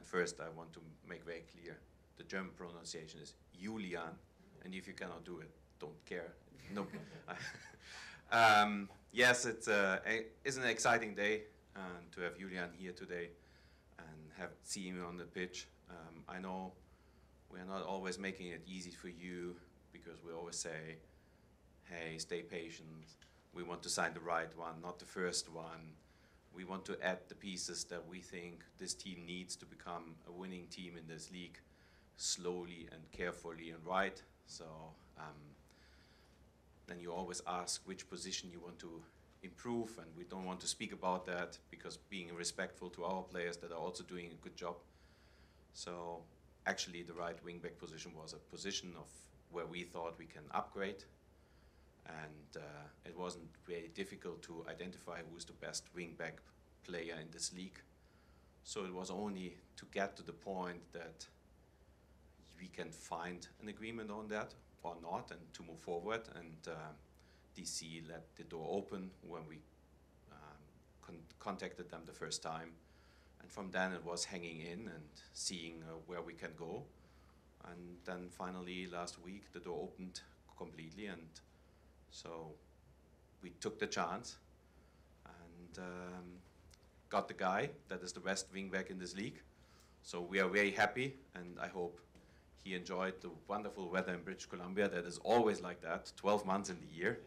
And first, I want to make very clear, the German pronunciation is Julian, and if you cannot do it, don't care. No. um, yes, it's, uh, a, it's an exciting day uh, to have Julian here today and have see him on the pitch. Um, I know we are not always making it easy for you because we always say, hey, stay patient. We want to sign the right one, not the first one. We want to add the pieces that we think this team needs to become a winning team in this league slowly and carefully and right. So um, then you always ask which position you want to improve, and we don't want to speak about that because being respectful to our players that are also doing a good job. So actually, the right wing back position was a position of where we thought we can upgrade, and uh, it wasn't very difficult to identify who's the best wing back player in this league. So it was only to get to the point that we can find an agreement on that or not and to move forward. And uh, DC let the door open when we um, con contacted them the first time. And from then it was hanging in and seeing uh, where we can go. And then finally last week the door opened completely and so we took the chance and um, got the guy that is the best wingback in this league. So we are very happy and I hope he enjoyed the wonderful weather in British Columbia that is always like that, 12 months in the year.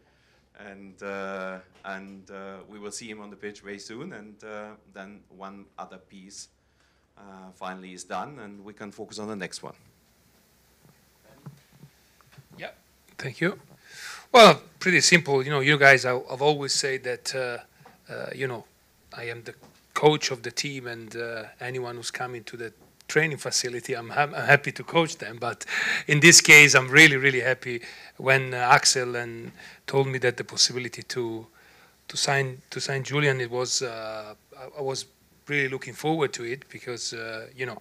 And, uh, and uh, we will see him on the pitch very soon. And uh, then one other piece uh, finally is done, and we can focus on the next one. Yeah, thank you. Well, pretty simple. You know, you guys, I, have always said that, uh, uh, you know, I am the coach of the team, and anyone who's coming to the training facility, I'm, ha I'm, happy to coach them. But in this case, I'm really, really happy when uh, Axel and told me that the possibility to to sign to sign Julian, it was uh, I, I, was really looking forward to it because uh, you know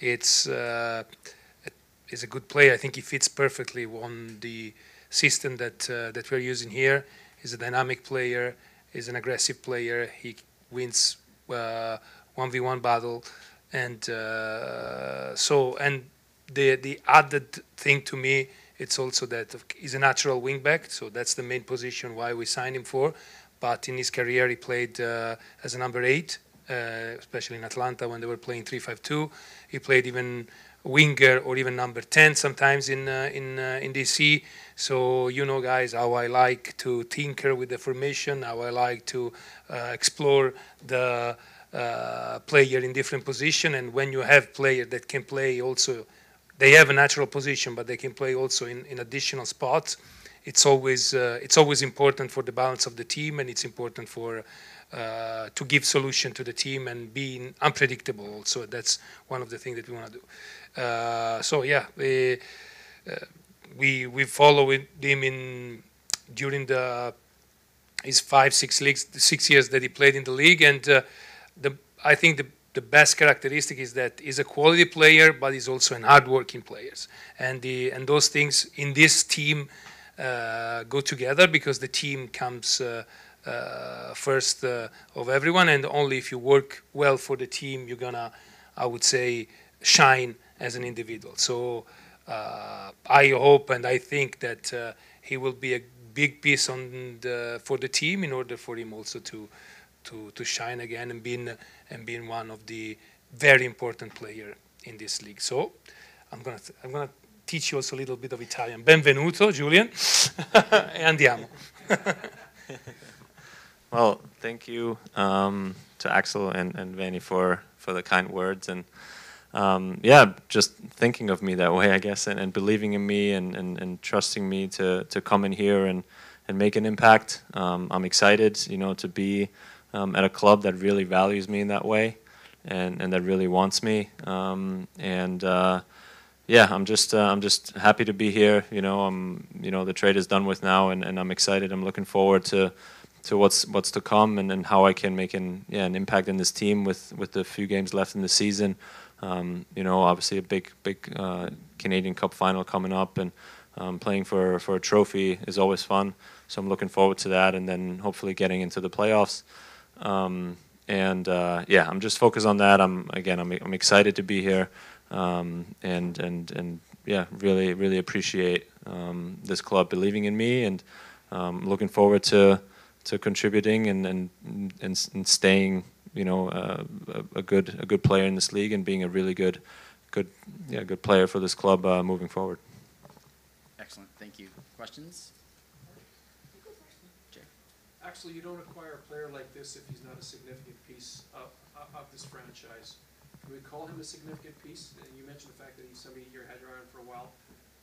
it's uh, it's a good player. I think he fits perfectly on the system that uh, that we're using here. He's a dynamic player. He's an aggressive player. He wins uh, one v one battle and uh, so and the the added thing to me it's also that he's a natural wingback so that's the main position why we signed him for but in his career he played uh, as a number eight uh, especially in Atlanta when they were playing 3-5-2 he played even winger or even number 10 sometimes in uh, in uh, in DC so you know guys how I like to tinker with the formation how I like to uh, explore the uh, player in different position. And when you have player that can play also they have a natural position but they can play also in, in additional spots. It's always uh, it's always important for the balance of the team and it's important for uh, to give solution to the team and being unpredictable also. That's one of the things that we want to do. Uh, so yeah we, uh, we we follow him in during the his five six leagues six years that he played in the league. And the, I think the, the best characteristic is that he's a quality player, but he's also an hardworking player. And, the, and those things in this team uh, go together because the team comes uh, uh, first uh, of everyone. And only if you work well for the team, you're to, I would say, shine as an individual. So uh, I hope and I think that uh, he will be a big piece on the, for the team in order for him also to to, to shine again and being, and being one of the very important player in this league. So I'm to I'm gonna teach you also a little bit of Italian. Benvenuto, Julian. andiamo. well, thank you um, to Axel and, and Vanni for, for the kind words. And um, yeah, just thinking of me that way, I guess, and, and believing in me and, and, and trusting me to, to come in here and, and make an impact. Um, I'm excited, you know, to be um, at a club that really values me in that way and, and that really wants me. Um, and uh, yeah, I'm just uh, I'm just happy to be here. You know, I'm you know the trade is done with now, and, and I'm excited. I'm looking forward to to what's what's to come and, and how I can make an yeah an impact in this team with with the few games left in the season. Um, you know, obviously a big big uh, Canadian Cup final coming up, and um, playing for for a trophy is always fun. So I'm looking forward to that, and then hopefully getting into the playoffs. Um, and uh, yeah, I'm just focused on that. I'm again, I'm I'm excited to be here, um, and and and yeah, really really appreciate um, this club believing in me, and um, looking forward to to contributing and and and, and staying, you know, uh, a, a, good a good player in this league and being a really good good yeah good player for this club uh, moving forward. Excellent, thank you. Questions? Jay? Actually, you don't acquire a player like this if he's not a significant piece of, of, of this franchise. Can we call him a significant piece? And you mentioned the fact that he's somebody you had your eye on for a while.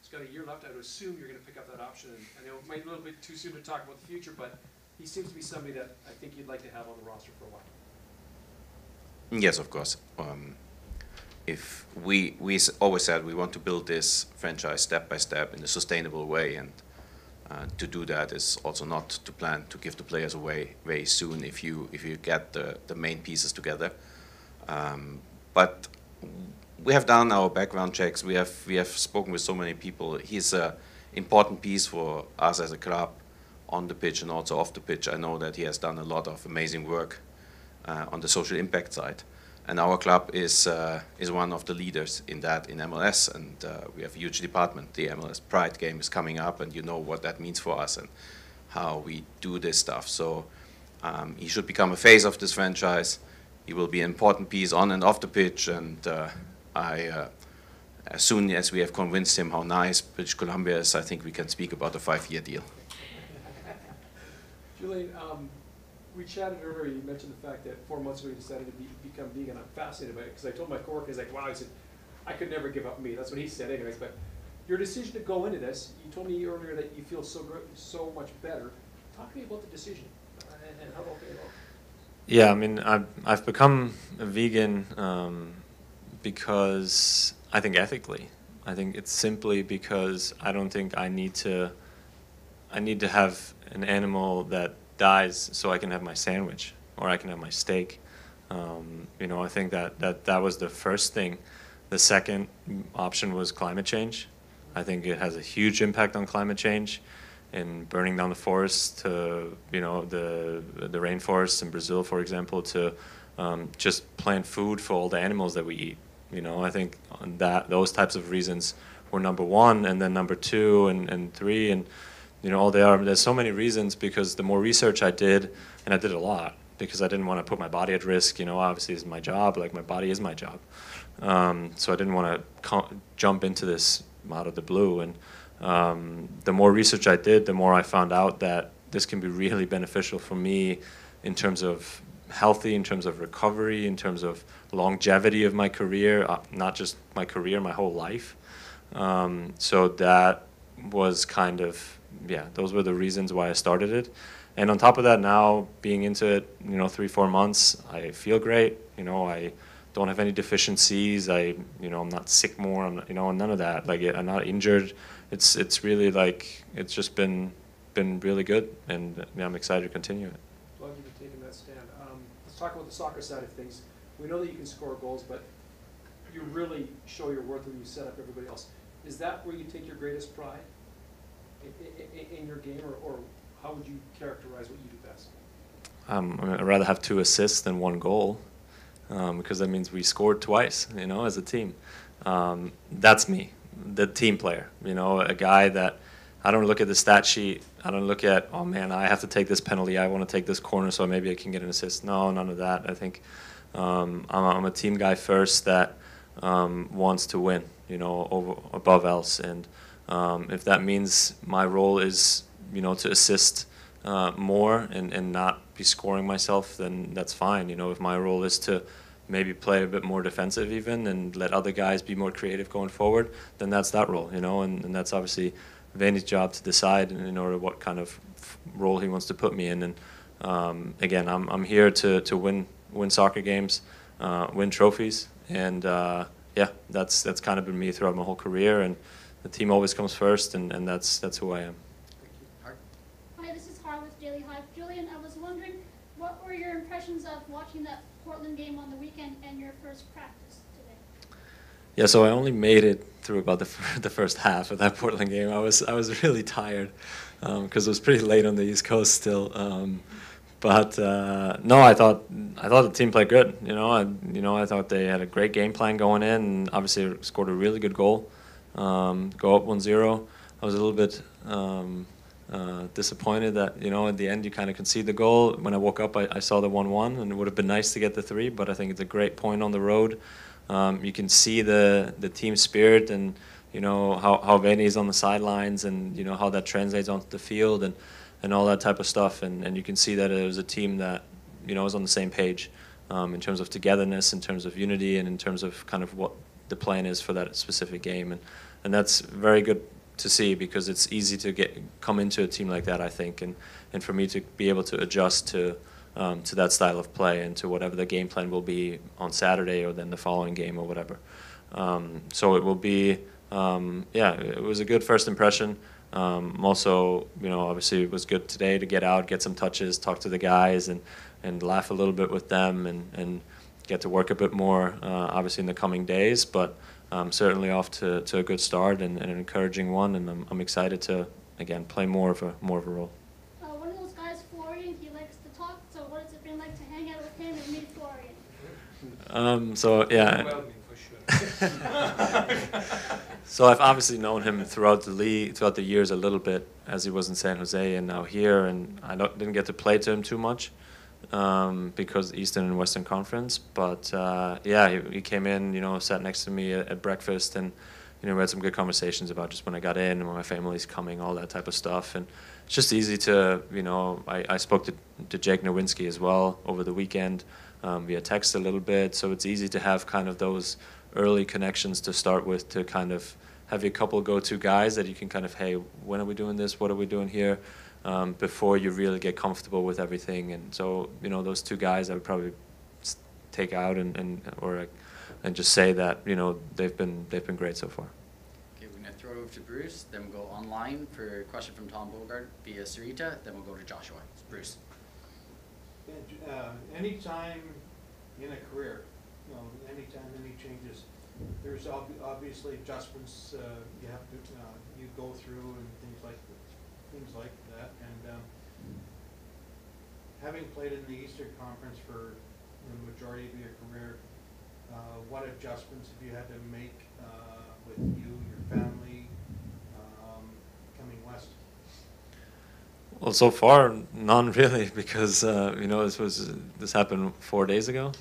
He's got a year left. I would assume you're gonna pick up that option. And I know it might be a little bit too soon to talk about the future, but he seems to be somebody that I think you'd like to have on the roster for a while. Yes, of course. Um, if we we always said we want to build this franchise step by step in a sustainable way, and uh, to do that is also not to plan to give the players away very soon if you if you get the the main pieces together. Um, but we have done our background checks. We have we have spoken with so many people. He's a important piece for us as a club on the pitch and also off the pitch. I know that he has done a lot of amazing work uh, on the social impact side. And our club is uh, is one of the leaders in that in MLS, and uh, we have a huge department. The MLS Pride game is coming up, and you know what that means for us and how we do this stuff. So um, he should become a face of this franchise. He will be an important piece on and off the pitch, and uh, I. Uh, as soon as we have convinced him how nice British Columbia is, I think we can speak about a five-year deal. Julian, um, we chatted earlier, you mentioned the fact that four months ago you decided to be, become vegan. I'm fascinated by it, because I told my coworker, he's like, wow, he said, I could never give up meat. That's what he said anyways, but your decision to go into this, you told me earlier that you feel so gr- so much better. Talk to me about the decision, uh, and, how about, you know, Yeah, I mean, I've I've become a vegan um, because I think ethically. I think it's simply because I don't think I need to. I need to have an animal that dies so I can have my sandwich or I can have my steak. Um, you know, I think that, that that was the first thing. The second option was climate change. I think it has a huge impact on climate change in burning down the forests to, you know, the, the rainforests in Brazil, for example, to um, just plant food for all the animals that we eat. You know, I think that those types of reasons were number one, and then number two and, and three, and you know, all they are. There's so many reasons because the more research I did, and I did a lot because I didn't want to put my body at risk. You know, obviously it's my job. Like my body is my job, um, so I didn't want to jump into this out of the blue. And um, the more research I did, the more I found out that this can be really beneficial for me in terms of healthy, in terms of recovery, in terms of longevity of my career, uh, not just my career, my whole life. Um, so that was kind of yeah, those were the reasons why I started it. And on top of that, now being into it, you know, three four months, I feel great. You know, I don't have any deficiencies. I, you know, I'm not sick more. I'm, not, you know, none of that. Like I'm not injured. It's it's really like it's just been been really good, and I'm excited to continue it. Glad you've been taking that stand. Um, let's talk about the soccer side of things. We know that you can score goals, but you really show your worth when you set up everybody else. Is that where you take your greatest pride in, your game, or, or how would you characterize what you do best? Um, I mean, I'd rather have two assists than one goal um, because that means we scored twice, you know, as a team. Um, that's me, the team player, you know, a guy that I don't look at the stat sheet. I don't look at, oh man, I have to take this penalty. I want to take this corner so maybe I can get an assist. No, none of that. I think um, I'm, I'm, a team guy first that um, wants to win, you know, over, above else. And um, if that means my role is, you know, to assist uh, more and, and not be scoring myself, then that's fine. You know, if my role is to maybe play a bit more defensive even and let other guys be more creative going forward, then that's that role, you know, and, and that's obviously Vanni's job to decide in order what kind of role he wants to put me in. And um, again, I'm, I'm here to, to win win soccer games, uh, win trophies, and uh, yeah, that's that's kind of been me throughout my whole career. And the team always comes first, and, and that's that's who I am. Hi, this is Har with Daily Hive. Julian, I was wondering, what were your impressions of watching that Portland game on the weekend and your first practice today? Yeah, so I only made it through about the, the first half of that Portland game. I was I was really tired because um, it was pretty late on the East Coast still. Um, but uh, no, I thought I thought the team played good. You know, I, you know, I thought they had a great game plan going in, and obviously scored a really good goal. Um, go up 1-0. I was a little bit um, uh, disappointed that you know at the end you kind of concede the goal. When I woke up, I, I saw the 1-1, and it would have been nice to get the three. But I think it's a great point on the road. Um, you can see the the team spirit and you know how how Vanni is on the sidelines and you know how that translates onto the field and and all that type of stuff. And, and you can see that it was a team that, you know, was on the same page um, in terms of togetherness, in terms of unity, and in terms of kind of what the plan is for that specific game. And, and that's very good to see because it's easy to get come into a team like that, I think, and, and for me to be able to adjust to um, to that style of play and to whatever the game plan will be on Saturday or then the following game or whatever. Um, so it will be, um, yeah, it was a good first impression. Um, also, you know, obviously it was good today to get out, get some touches, talk to the guys, and, and laugh a little bit with them, and, and get to work a bit more, uh, obviously in the coming days. But um, certainly off to, to a good start and, and an encouraging one, and I'm, I'm excited to again play more of a more of a role. Uh, one of those guys, Florian, he likes to talk, so what has it been like to hang out with him and meet Florian? Um, so yeah. Overwhelming for sure. So I've obviously known him throughout the league, throughout the years a little bit, as he was in San Jose and now here, and I don't, didn't get to play to him too much um, because Eastern and Western Conference. But uh, yeah, he, he came in, you know, sat next to me at, at breakfast, and you know, we had some good conversations about just when I got in and when my family's coming, all that type of stuff, and it's just easy to, you know, I, I spoke to, to Jake Nerwinski as well over the weekend um, via text a little bit, so it's easy to have kind of those early connections to start with to kind of have a couple go-to guys that you can kind of, hey, when are we doing this? What are we doing here? Um, before you really get comfortable with everything, and so you know those two guys I would probably take out and, and or uh, and just say that you know they've been they've been great so far. Okay, we're gonna throw it over to Bruce, then we'll go online for a question from Tom Bogert via Sarita, then we'll go to Joshua. It's Bruce. Yeah, j- uh, anytime in a career, you know, anytime any changes, there's ob- obviously adjustments, uh, you have to, uh, you go through and things like, things like that, and, um, having played in the Eastern Conference for the majority of your career, uh, what adjustments have you had to make, uh, with you, your family, um, coming west? Well, so far none really because uh, you know this was this happened four days ago,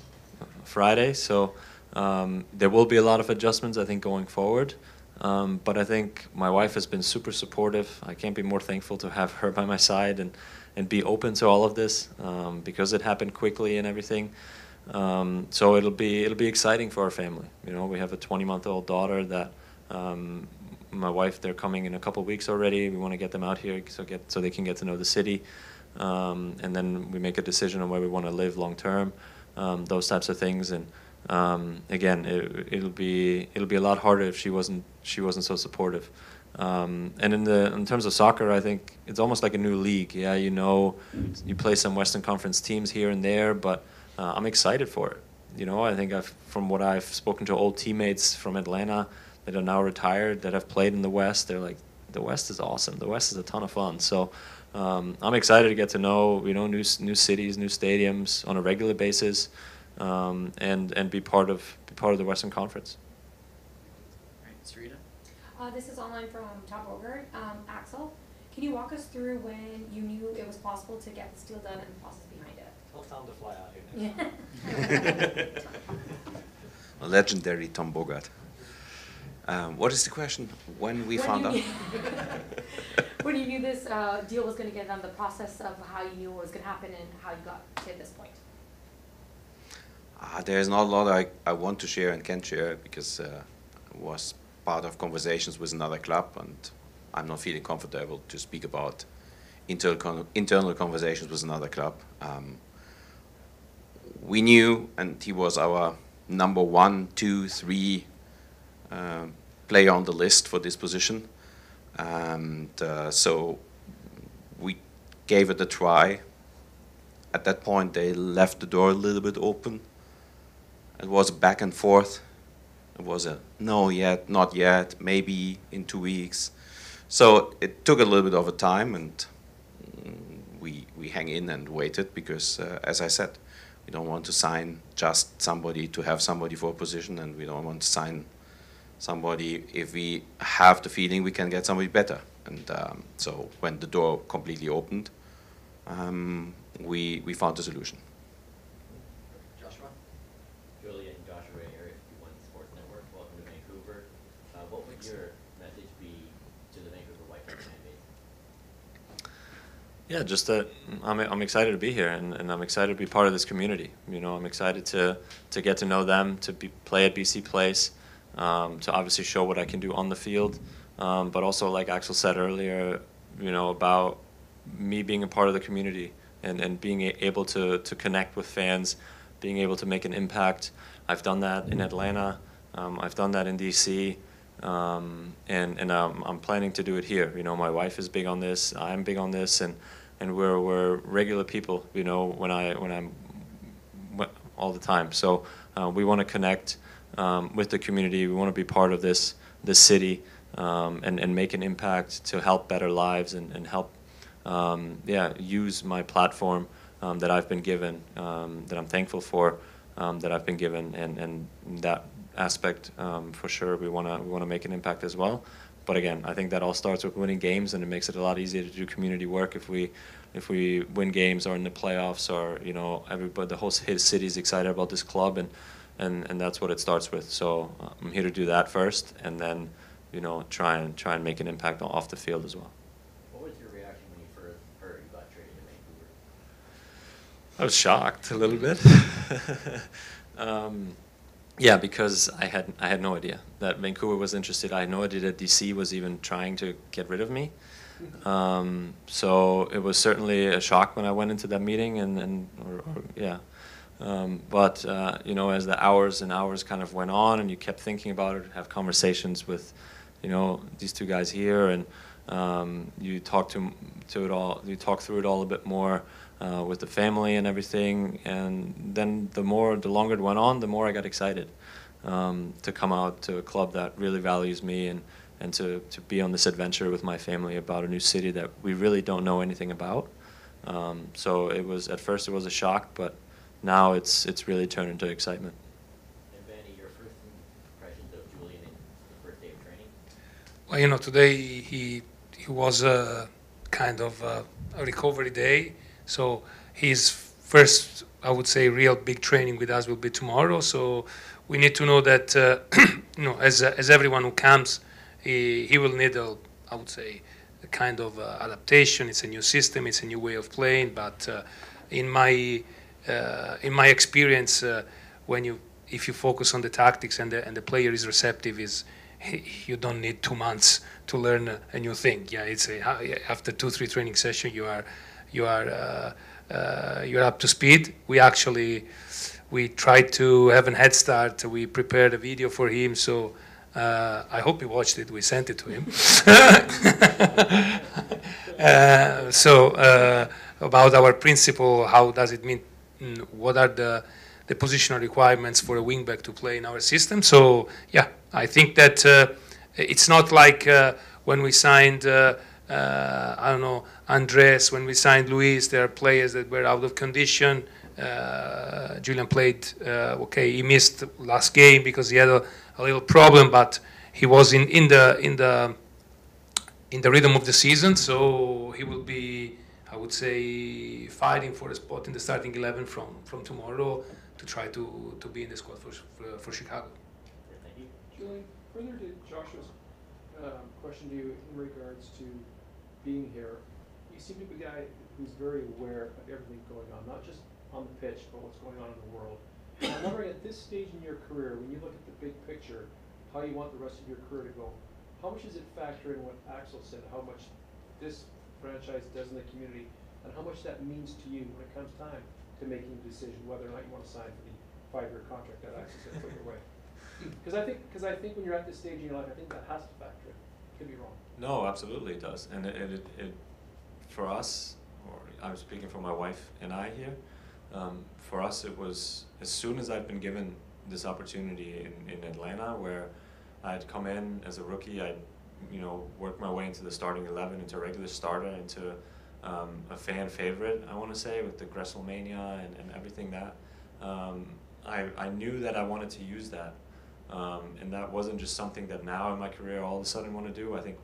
Friday. So um, there will be a lot of adjustments I think going forward. Um, but I think my wife has been super supportive. I can't be more thankful to have her by my side and and be open to all of this um, because it happened quickly and everything. Um, so it'll be it'll be exciting for our family. You know, we have a 20 month old daughter that um, my wife they're coming in a couple weeks already. We want to get them out here so get so they can get to know the city, um, and then we make a decision on where we want to live long term. Um, those types of things, and um, again, it, it'll be it'll be a lot harder if she wasn't she wasn't so supportive. Um, and in the in terms of soccer, I think it's almost like a new league. Yeah, you know, you play some Western Conference teams here and there, but uh, I'm excited for it. You know, I think I've from what I've spoken to old teammates from Atlanta that are now retired that have played in the West. They're like, the West is awesome. The West is a ton of fun. So um, I'm excited to get to know you know new new cities, new stadiums on a regular basis, um, and and be part of be part of the Western Conference. All right, Sarita. Uh, this is online from Tom Bogert. Um, Axel, can you walk us through when you knew it was possible to get this deal done and the process behind it? Tell Tom to fly out here. Yeah. Legendary Tom Bogert. Um, what is the question? When we When found out? When you knew this, uh, deal was gonna get done, the process of how you knew what was gonna happen and how you got to this point. Ah, there's not a lot I, I want to share and can share because uh, it was part of conversations with another club, and I'm not feeling comfortable to speak about internal con- internal conversations with another club. Um, we knew, and he was our number one, two, three um, player on the list for this position, and uh, so we gave it a try. At that point, they left the door a little bit open. It was back and forth. It was a no yet, not yet, maybe in two weeks. So it took a little bit of a time, and mm, we we hang in and waited because, uh, as I said, we don't want to sign just somebody to have somebody for a position, and we don't want to sign somebody if we have the feeling we can get somebody better. And um, so when the door completely opened, um, we, we found a solution. Joshua? Julian, Joshua, Area 51 Sports Network, welcome to Vancouver. Uh, what would your message be to the Vancouver Whitecaps fan base? Yeah, just that I'm, I'm excited to be here and, and I'm excited to be part of this community. You know, I'm excited to, to get to know them, to be, play at BC Place, um, to obviously show what I can do on the field, um, but also, like Axel said earlier, you know, about me being a part of the community and, and being able to, to connect with fans, being able to make an impact. I've done that in Atlanta, um, I've done that in DC, um, and, and um, I'm planning to do it here. You know, my wife is big on this, I'm big on this, and, and we're, we're regular people, you know, when, I, when I'm all the time. So uh, we want to connect um, with the community. We want to be part of this this city um, and and make an impact to help better lives and and help um, yeah use my platform um, that I've been given um, that I'm thankful for um, that I've been given and and that aspect for sure we want to we want to make an impact as well. But again, I think that all starts with winning games, and it makes it a lot easier to do community work. If we if we win games or in the playoffs or you know everybody the whole city is excited about this club and and and that's what it starts with. So uh, i'm here to do that first and then you know try and try and make an impact off the field as well. What was your reaction when you first heard you got traded to Vancouver? i was shocked a little bit. Um, yeah because i had i had no idea that vancouver was interested i had no idea that dc was even trying to get rid of me um, so it was certainly a shock when I went into that meeting, and, and or, or, yeah. Um, but uh, you know, as the hours and hours kind of went on, and you kept thinking about it, have conversations with, you know, these two guys here, and um, you talk to to it all, you talk through it all a bit more uh, with the family and everything, and then the more, the longer it went on, the more I got excited um, to come out to a club that really values me and and to, to be on this adventure with my family about a new city that we really don't know anything about. Um, so it was at first it was a shock, but now it's it's really turned into excitement. And Vanni, your first impressions of Julian in the first day of training? Well, you know, today he he was a kind of a, a recovery day, so his first, I would say, real big training with us will be tomorrow. So we need to know that, uh, you know, as as everyone who comes, he he will need a, I would say, a kind of uh, adaptation. It's a new system, it's a new way of playing. But uh, in my uh, in my experience, uh, when you if you focus on the tactics and the and the player is receptive, is you don't need two months to learn a, new thing. Yeah, it's a, after two three training session you are you are uh, uh, you're up to speed. We actually we tried to have a head start. We prepared a video for him, so uh, I hope he watched it. We sent it to him. Uh, so uh, about our principle, how does it mean? mm, What are the the positional requirements for a wingback to play in our system? So yeah, I think that uh, it's not like uh, when we signed. Uh, uh, I don't know, Andres, when we signed Luis, there are players that were out of condition. Uh, Julian played, okay, he missed last game because he had a, a little problem, but he was in, in the in the in the rhythm of the season, so he will be, I would say, fighting for a spot in the starting eleven from, from tomorrow to try to, to be in the squad for for, for Chicago. Thank you. Julian, further to Joshua's um, question to you in regards to being here, you seem to be a guy who's very aware of everything going on, not just on the pitch, but what's going on in the world. And I'm wondering at this stage in your career, when you look at the big picture, how you want the rest of your career to go, how much does it factor in what Axel said, how much this franchise does in the community, and how much that means to you when it comes time to making a decision whether or not you want to sign for the five-year contract that said put your way? Because I think, because I think when you're at this stage in your life, I think that has to factor in. Could be wrong. No, absolutely it does, and it, it, it for us, or I'm speaking for my wife and I here. Um, for us, it was as soon as I'd been given this opportunity in, in Atlanta, where I'd come in as a rookie, I'd you know work my way into the starting eleven, into a regular starter, into um, a fan favorite. I want to say with the WrestleMania and, and everything that um, I I knew that I wanted to use that, um, and that wasn't just something that now in my career all of a sudden want to do. I think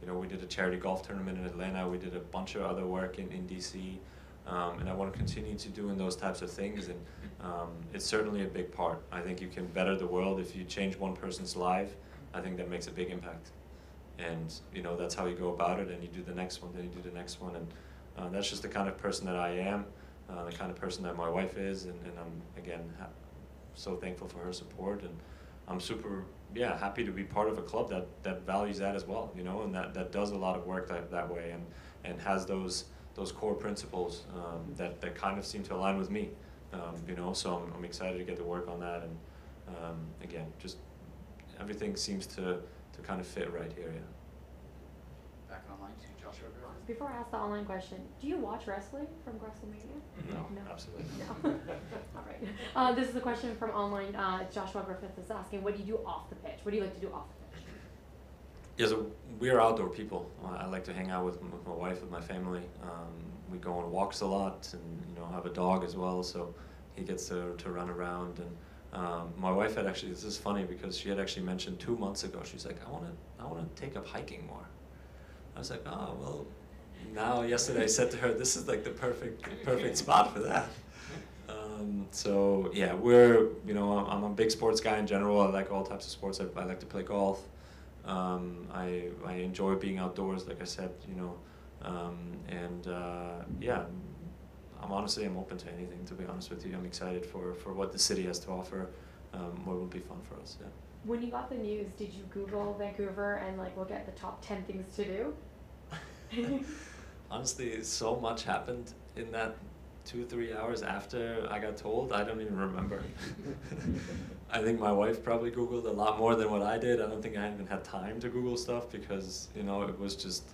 you know we did a charity golf tournament in Atlanta. We did a bunch of other work in in DC. Um, and I want to continue to doing those types of things, and um, it's certainly a big part. I think you can better the world if you change one person's life. I think that makes a big impact, and you know that's how you go about it. And you do the next one, then you do the next one, and uh, that's just the kind of person that I am, uh, the kind of person that my wife is, and, and I'm again ha- so thankful for her support, and I'm super yeah happy to be part of a club that that values that as well, you know, and that that does a lot of work that that way, and and has those those core principles um, that, that kind of seem to align with me, um, you know, so I'm, I'm excited to get to work on that, and um, again, just everything seems to, to kind of fit right here, yeah. Back online to Joshua Griffin. Before I ask the online question, do you watch wrestling from WrestleMania? No, No. absolutely. No. All right. Uh, this is a question from online. Uh, Joshua Griffith is asking, what do you do off the pitch? What do you like to do off the pitch? Yeah, so we're outdoor people. Uh, I like to hang out with, with my wife, with my family. Um, we go on walks a lot, and you know have a dog as well, so he gets to, to run around. And um, my wife had actually this is funny because she had actually mentioned two months ago. She's like, I want to I want to take up hiking more. I was like, oh well. Now yesterday I said to her, this is like the perfect perfect spot for that. Um, so yeah, we're you know I'm, I'm a big sports guy in general. I like all types of sports. I, I like to play golf. Um, I I enjoy being outdoors, like I said, you know, um, and uh, yeah, I'm honestly I'm open to anything. To be honest with you, I'm excited for for what the city has to offer. Um, what will be fun for us. Yeah. When you got the news, did you Google Vancouver and like look at the top ten things to do? Honestly, so much happened in that two three hours after I got told. I don't even remember. I think my wife probably Googled a lot more than what I did. I don't think I even had time to Google stuff because you know it was just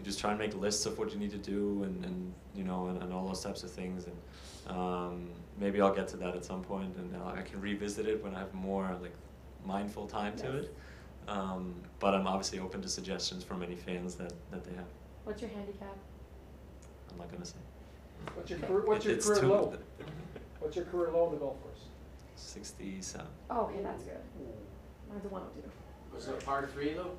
you just try and make lists of what you need to do and, and you know and, and all those types of things and um, maybe I'll get to that at some point and I'll, I can revisit it when I have more like mindful time to it. Um, but I'm obviously open to suggestions from any fans that, that they have. What's your handicap? I'm not gonna say. What's your career, what's It- your it's career low? What's your career low on the golf course? 67. Oh, okay, that's good. Mine's a one oh two. Was it par three though?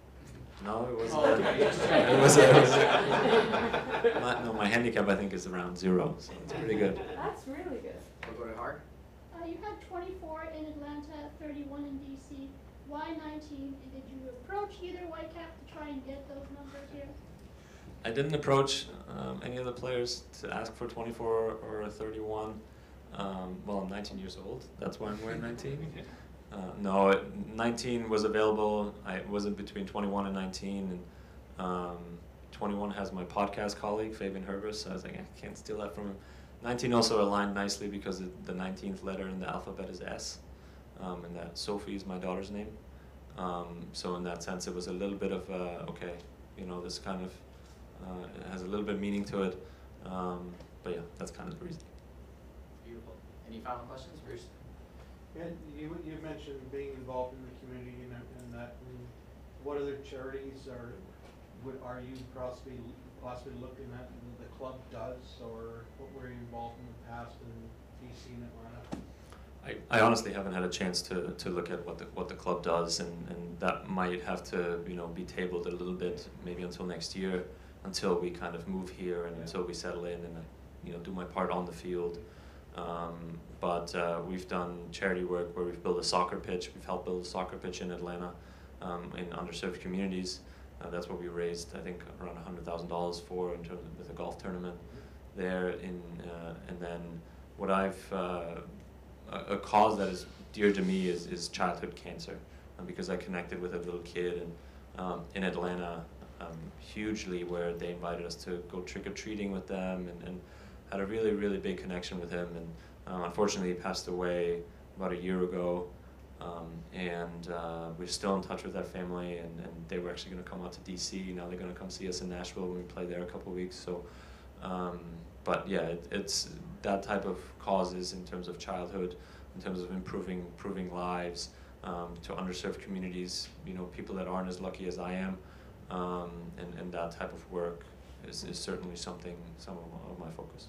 No, it wasn't. Oh, okay. it was. It was my, no, my handicap I think is around zero, so it's pretty good. That's really good. We'll go to Uh, you had twenty-four in Atlanta, thirty-one in DC. Why nineteen? And did you approach either Whitecap to try and get those numbers here? I didn't approach um, any of the players to ask for 24 or 31. Um, well, I'm 19 years old. That's why I'm wearing 19. Uh, no, it, 19 was available. I wasn't between 21 and 19, and um, 21 has my podcast colleague Fabian Herbers. So I was like, I can't steal that from him. 19 also aligned nicely because the 19th letter in the alphabet is S, um, and that Sophie is my daughter's name. Um, so in that sense, it was a little bit of uh, okay, you know, this kind of uh, it has a little bit of meaning to it. Um, but yeah, that's kind of the reason. Beautiful. Any final questions, Bruce? And you, you mentioned being involved in the community and, and that, and what other charities are, would, are you possibly, possibly looking at that the club does, or what were you involved in the past in DC and Atlanta? I, I honestly haven't had a chance to, to look at what the what the club does, and, and that might have to you know be tabled a little bit maybe until next year, until we kind of move here and Yeah. until we settle in and you know do my part on the field. Um, but uh, we've done charity work where we've built a soccer pitch. We've helped build a soccer pitch in Atlanta, um, in underserved communities. Uh, that's what we raised, I think, around hundred thousand dollars for in terms of with a golf tournament there. In uh, and then what I've uh, a, a cause that is dear to me is, is childhood cancer, um, because I connected with a little kid and um, in Atlanta um, hugely where they invited us to go trick or treating with them and, and had a really really big connection with him and uh, unfortunately he passed away about a year ago um, and uh, we're still in touch with that family and, and they were actually going to come out to DC now they're going to come see us in Nashville when we play there a couple weeks so um, but yeah it, it's that type of causes in terms of childhood in terms of improving improving lives um, to underserved communities you know people that aren't as lucky as I am um, and, and that type of work is, is certainly something some of my, of my focus.